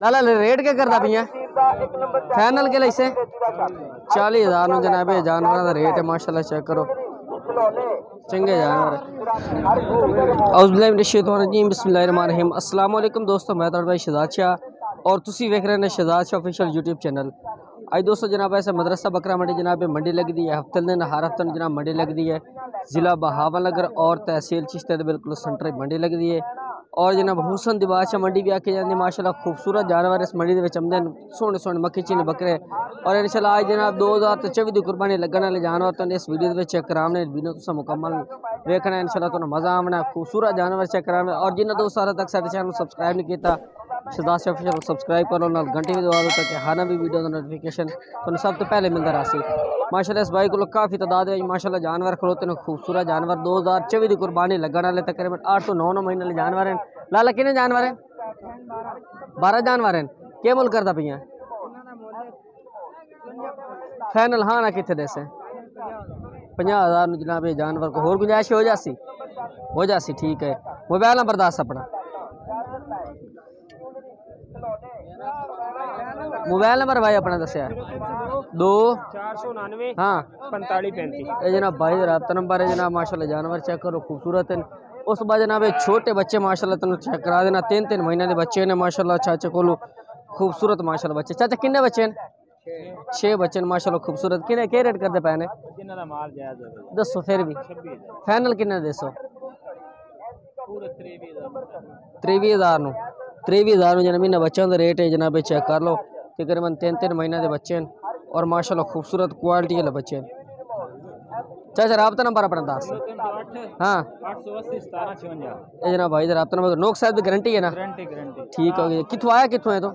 लाला rate क्या करता P फैनल के लिए चाली हज़ार जनाबे, जानवर का रेट है माशाला चेक करो। चंगे जानवर अउजलाशतवानजीम बसमीम असलम दोस्तों, मैं तोड़ भाई शहजाद शाह, और तुम वेख रहे हैं Shahzad Shah official YouTube channel आज दोस्तों, जनाब, ऐसे मदरसा बकरा मंडी जनाब मंडी लगती है, हफ़्ते दिन, हर हफ़्ते जनाब मंडी लगती है। ज़िला बहावल नगर और तहसील चिश्ते बिल्कुल सेंटर मंडी लगती है। और जना हुसन की बादशाह मंडी भी आके जाते माशाला खूबसूरत जानवर इस मंडी के आते हैं सोहने सोहने मक्खी चीन बकरे। और इन शाला आज जनाब दो हज़ार तो चौबी की कुर्बानी लगने वाले जानवर तो इस वीडियो के चेक कराने वीडियो तुम मुकम्मल वेखना इन शाला तो मज़ा आना खूबसूरत जानवर चेक कराने और जिन्होंने दो तक सारे चैनल नहीं किया शहदास ऑफिशियल को सब्सक्राइब करो ना, घंटे भी दबा दो ताकि हर भी वीडियो का नोटिफिकेशन तुम सब तो पहले मिलता रहा माशाला इस बाइक को काफ़ी तादाद है। माशाला जानवर खड़ोते हैं खूबसूरत जानवर। दो हज़ार चौबीस की कुर्बानी लगन वाले तकरीबन आठ सौ नौ नौ महीने वाले जानवर हैं। लाला, किन्ने जानवर हैं? बारह जानवर हैं। क्या मुल करता पी हैं फाइनल हाँ ना कितने देसे पाँह हज़ार जनाब, ये जानवर को होर गुंजाइश हो जासी? हो जासी, ठीक है। मोबाइल नंबर दस अपना। मोबाइल नंबर भाई अपना दस दो। चार सौ हाँ। जनाब भाई रबता नंबर है जनाब माशाल्लाह जानवर चेक करो खूबसूरत है उस बाद जनाब ये छोटे बच्चे माशाल्लाह तेन चेक करा देना। तीन तीन महीने के बच्चे ने माशाल्लाह चाचा को खूबसूरत माशाल्लाह बच्चे। चाचा किन्ने बच्चे ने? छे बच्चे माशाल्लाह खूबसूरत। किने के रेट करते पैने दसो फिर भी फाइनल किन्ने दसो त्रेवी हज़ार। त्रेवी हज़ार जनाब इन्ना बच्चों का रेट है जनाब चेक कर लो। तकरीबन तीन तीन महीने के बच्चे हैं और माशाल्लाह खूबसूरत क्वालिटी वाले बच्चे हैं। चाचा रबता नंबर अपना दस। हाँ। ये जना भाई रबता नंबर नोक साहब की गरंटी है ना? ठीक हो गया कितों आया कितों है तो?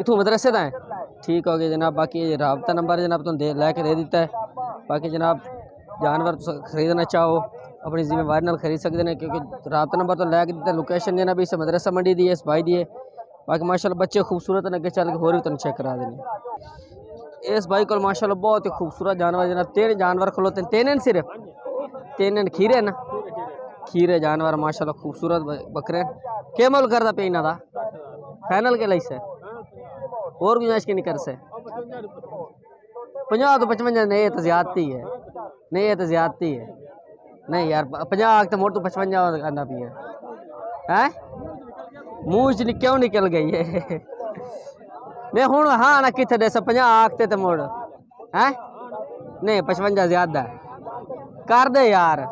इतों मदरसे का है? ठीक हो गया जनाब। बाकी रबता नंबर जनाब तुम दे ला दे दिता है। बाकी जनाब जानवर खरीदना चाहो अपनी जिम्मेवारी खरीद सकते हैं क्योंकि रबता नंबर तो लैके दिता लोकेशन जना भी इस मदरसा मंडी दी है इस भाई दी है। बाकी माशाल्लाह बच्चे खूबसूरत अगर चल के होर भी तुम चेक करा देने। इस बाइक को माशाल्लाह बहुत ही खूबसूरत जानवर जना तेरे जानवर खलोते हैं तेन सिर्फ़? तेन खीरे ना? खीरे जानवर माशाल्लाह खूबसूरत बकरे। के मोल कर दा पेना था फैनल के लिए और गुजाइश के नहीं कर से पंजा तो पचवंजा, नहीं है तो ज्यादती है। नहीं, ये तो ज्यादती है। नहीं यार पंजा तो मोड़ तो पचवंजा करना पी है। है? मुँह च निकल गई है? मैं हूँ हाँ ना, कितने सौ पंजाह आखते तो मोड़। हैं? नहीं, पचवंजा ज़्यादा कर दे यार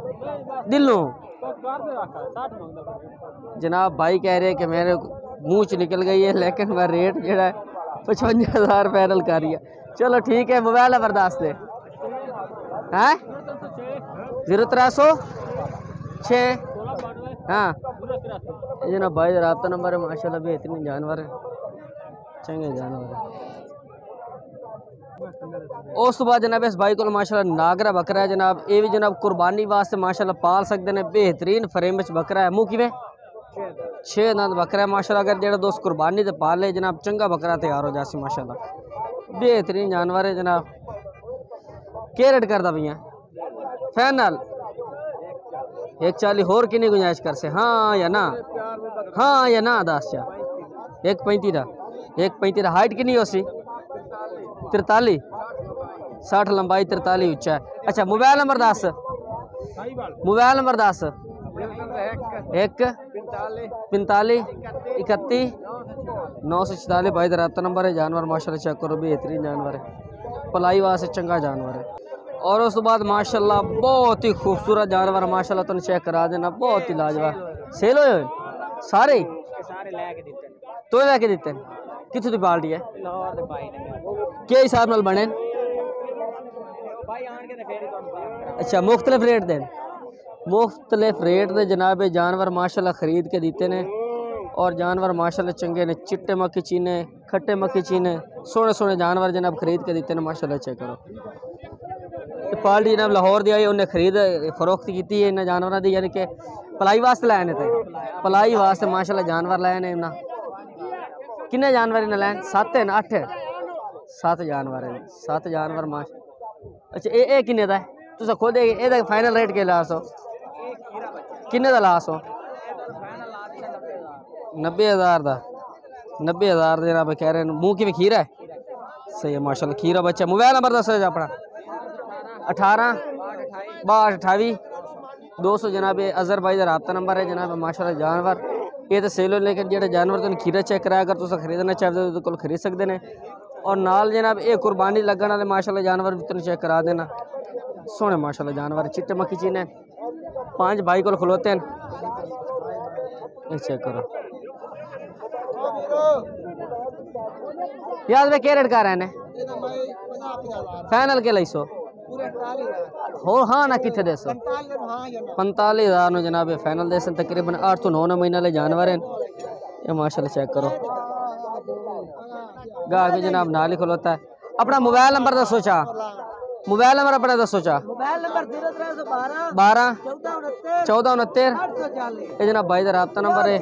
दिलों जनाब, भाई कह रहे कि मेरे मुँह च निकल गई है, लेकिन मैं रेट जड़ा है, पचवंजा हज़ार फाइनल कर रही है। चलो ठीक है, मोबाइल नंबर दस दे। हैं? ज़ीरो त्रै सौ छः। हाँ। ये जनाब भाई रबता नंबर है, माशाल्लाह बेहतरीन जानवर है। चंगे जानवर है। उस तो बाद जनाब, इस भाई को माशाल्लाह नागरा बकरा है जनाब। ये भी जनाब कुर्बानी वास्ते माशाल्लाह पाल सकते हैं बेहतरीन फ्रेम बकरा है। मुँह किवें? छे दंद बकरा है, माशाल्लाह, अगर जेड़ा दोस्त कुर्बानी ते पाल ले जनाब, चंगा बकरा तैयार हो जासी माशाल्लाह। बेहतरीन जानवर है जनाब। के रेट करदा भैया? फाइनल। एक चाली, होर किन्नी गुंजाइश कर से? हाँ या ना? हाँ या ना दस एक पैंती दा एक पैंती दा हाइट किन्नी होसी? तिरताली साठ लंबाई तिरताली उच्चा है। अच्छा मोबाइल नंबर दस। मोबाइल नंबर दस। एक। पैंताली इकती नौ सौ छताली भाई रबता नंबर है। जानवर, माशाल्लाह, चेक करो, बेहतरीन जानवर है। पलाई वास्ते चंगा जानवर है। और उस बाद, माशाल्लाह, बहुत ही खूबसूरत जानवर माशाल्लाह, तुम चेक करा देना, बहुत ही लाजवाब। सेल ही? सारे तो लेके दिते की पार्टी है के हिसाब करा अच्छा मुख्तलिफ़ रेट देन मुख्तलिफ़ रेट दे जनाब जानवर माशाल्लाह खरीद के दिते ने और जानवर माशाल्लाह चंगे ने चिट्टे मक्खी चीने खट्टे मक्खी चीने सोने सोने जानवर जनाब खरीद के दीते ने माशाल्लाह चेक करो पाल्टी जनाब लाहौर दी उन्हें खरीद फरोख्त की इन्होंने जानवर की यानी कि पलाई वास्ते लाए थे पलाई वास्ते माशाला जानवर लाए ने इन्हें किन्ने जानवर इन्हें लाए सत्त है अठ सत जानवर है सत्त जानवर माश अच्छा ये किन्ने का है तुम खुद ये फाइनल रेट के लास हो किन्ने का लास हो नब्बे हज़ार का नब्बे हज़ार देना कह रहे मूँह कि खीरा है सही है माशा खीरा बच्चा मोबाइल नंबर दस अपना अठारह बाहठ अठावी। दो सौ जनाब अजहर भाई का रबता नंबर है, जनाब माशा जानवर। ये तो सेल लेकिन जेह्ड़े जानवर तुम खीरा चेक कराया, अगर तुम खरीदना चाहते हो तो खरीद सकते हैं और नाल, जनाब, ये कुर्बानी लगन वाले माशाल्लाह, जानवर भी तुम चेक करा देना। सोने माशाल्लाह, जानवर, चिट्टे मक्खी चीने। पाँच भाई को खलोते हैं चेक करो। याद में क्या रेट रहे हैं फाइनल के ਲਈ सो। हो हाँ। ना कितने दे सो पंताली हज़ार नो? जनाब फाइनल दे तकरीबन आठ तो नौ नौ महीने वाले जानवर हैं। ये माशाल्लाह चेक करो। गाह भी जनाब नाल ही खलोता है। अपना मोबाइल नंबर दसो चा। मोबाइल नंबर अपना दसो चा। मोबाइल नंबर ज़ीरो त्रै सौ बारह बारह चौदह उनहत्तर सौ ये जनाब भाई का रबता नंबर है।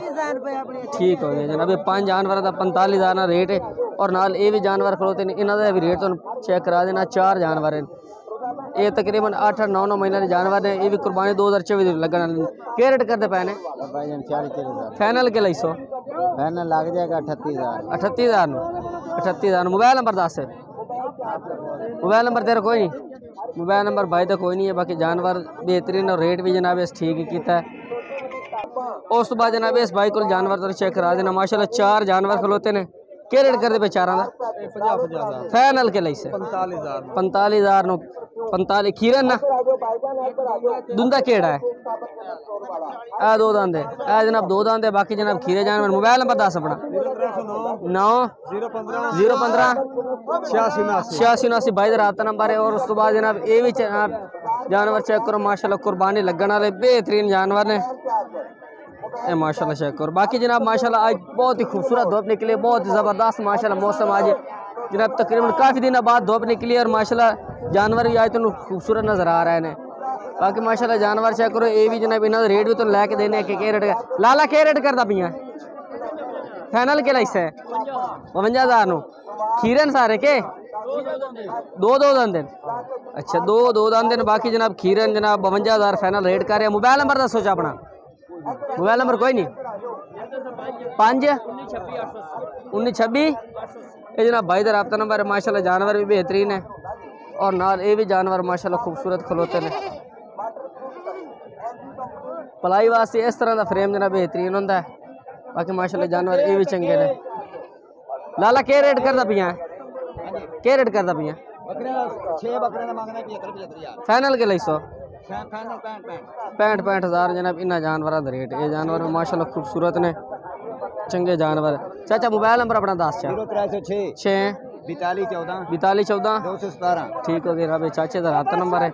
ठीक हो गया जनाब ये पाँच जानवर का पंताली हज़ार रेट है। और नाल ये भी जानवर खलोते ने इन्हों का भी रेट तुम चेक करा देना चार जानवर हैं। ये तकरीबन अठ नौ नौ महीने के जानवर ने ये भी कुर्बानी दो हज़ार चौबी लगन क्या रेट करते पे ने भाईजान चालीस चालीस फाइनल के ਲਈ सो। फाइनल लग जाएगा अठतीस हज़ार। अठत्ती हज़ार अठत्ती हज़ार मोबाइल नंबर दस। मोबाइल नंबर तेरा कोई नहीं। मोबाइल नंबर भाई तो कोई नहीं है बाकी जानवर बेहतरीन और रेट भी जनाब इस ठीक ही किया है। उस तो बाद जनाब इस भाई को जानवर तो चेक करा देना। माशाल्लाह चार जानवर खलोते ने। क्या रेट करते पे चारां दा फाइनल के से पंताली हज़ार। नो पंताली खीरन ना? दुंदा केड़ा है? आ दो दंद। आ जनाब दो दंद बाकी जनाब खीरे जानवर मोबाइल नंबर दस अपना। नौ ज़ीरो पंद्रह छियासी उनासी। उनासी का रबता नंबर है और उस तो बाद जनाब ये भी जनाब जानवर चेक करो माशाल्लाह कुर्बानी लगन वाले बेहतरीन जानवर ने। माशाल्लाह चेक करो बाकी जनाब, माशाल्लाह, आज बहुत ही खूबसूरत धूप निकली बहुत ज़बरदस्त, माशाल्लाह, मौसम आज जनाब तकरीबन काफ़ी दिन बाद धूप निकली और माशाल्लाह, जानवर भी आज तो खूबसूरत नज़र आ रहे हैं। बाकी माशाल्लाह, जानवर चेक करो ये भी जनाब इन्हों रेट भी तो लैके देने के क्या रेट लाला, क्या रेट करता पियाँ? फाइनल के लाइस है। बवंजा हज़ार नो। खीरन सारे के? दो दो हैं अच्छा दो दो हैं बाकी जनाब खीरन जनाब बवंजा हज़ार फाइनल रेट कर रहे मोबाइल नंबर दसो अपना। मोबाइल नंबर कोई नहीं। पाँच उन्नीस छब्बी ये जनाब भाई का रबता नंबर है माशाल्लाह जानवर भी बेहतरीन है। और नाल ये भी जानवर माशाल्लाह खूबसूरत खलोते हैं पलाई वास्ते इस तरह का फ्रेम जनाब बेहतरीन है। बाकी माशाल्लाह जानवर ये भी चंगे ने। लाला के रेट करता पिया? के रेट करता पिया? फाइनल के ਲਈ सौ। पैंठ पैंठ हज़ार जनाब इन्ना जानवरों का रेट। ये जानवर माशाल्लाह खूबसूरत ने। चंगे जानवर। चाचा मोबाइल नंबर अपना दस चा। ज़ीरो त्रै सौ छः। छः। चौदह बताली चौदह दो सौ सतारह ठीक हो गया रबे चाचे का रबता नंबर है।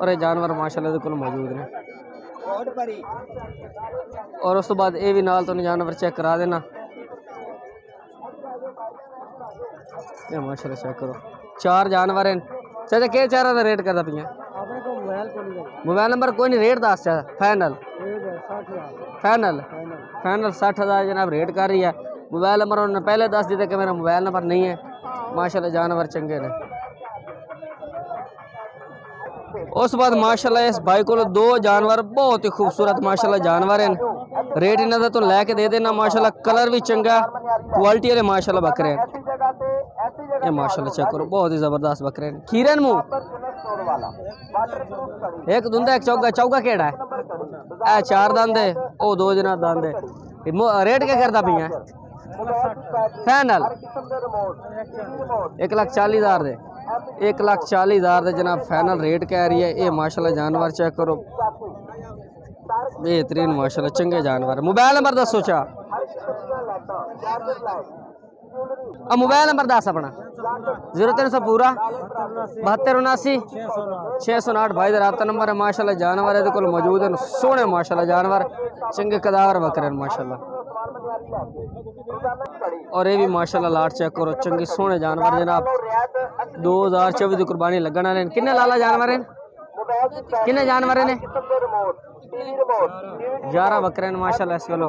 और ये जानवर इहदे कोल मौजूद ने। और उस तो बाद ये भी नाल तो जानवर चेक करा देना। ये माशाल्लाह चेक करो। चार जानवर हैं। चाचा के चारा का रेट करता पिया? को मोबाइल नंबर कोई नहीं रेट दस चा फाइनल। फाइनल? फाइनल। साठ हज़ार जनाब रेट कर रही है। मोबाइल नंबर उन्होंने पहले दस दिया कि मेरा मोबाइल नंबर नहीं है। माशाल्लाह जानवर चंगे ने। उस बाद माशाल्लाह इस भाई को दो जानवर बहुत ही खूबसूरत माशाल्लाह जानवर हैं। रेट इन्हों तो लैके दे देना माशाल्लाह कलर भी चंगा क्वालिटी वाले माशाल्लाह बकरे हैं। ये माशाल्लाह चेक करो बहुत ही ज़बरदस्त बकरे हैं। खीरन मुँह एक दुंदा एक चौका चौका केड़ा है? ए चार दंद है। ओ दो जना दंद है। रेट क्या करता पिया? फाइनल एक लाख चालीस हज़ार दे। एक लाख चालीस हज़ार दे जनाब। फाइनल रेट कह रही है? ये माशाल्लाह जानवर चेक करो। बेहतरीन माशाल्लाह चंगे जानवर। मोबाइल नंबर दसो चा। और मोबाइल नंबर दस अपना। ज़ीरो तीन सौ पूरा। बहत्तर उनासी। छः सौ उनाहठ। भाई रबता नंबर है माशाला जानवर ये कोल मौजूद है सोहने माशाला जानवर। चंगे कदावर बकरे माशाला और ये भी माशाला लाट चेक करो, चंगे सोहने जानवर जनाब। दो हज़ार चौबीस की कुर्बानी लगन आए कि लाला जानवर है? कि जानवर ने ग्यारह बकरे माशाला इस गलो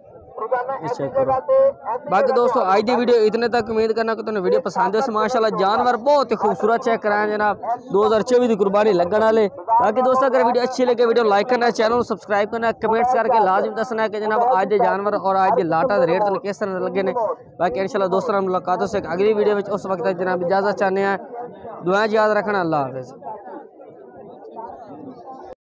ये चेक करो बाकी दोस्तों आज की वीडियो इतने तक। उम्मीद करना कि तुम्हें वीडियो पसंद है। माशाल्लाह जानवर बहुत ही खूबसूरत चेक कराए जनाब। 2024 की कुर्बानी लगने वाले। बाकी दोस्तों अगर वीडियो अच्छी लगे वीडियो लाइक करना चैनल सब्सक्राइब करना कमेंट्स करके लाजम दसना है कि जनाब आज के जानवर और आज के लाटा के रेट किस तरह लगे ने। बाकी इंशाल्लाह दोस्तों मुलाकातों से अगली वीडियो में उस वक्त जनाब इजाज़त चाहते हैं। दुआ याद रखना। अल्लाह हाफिज़।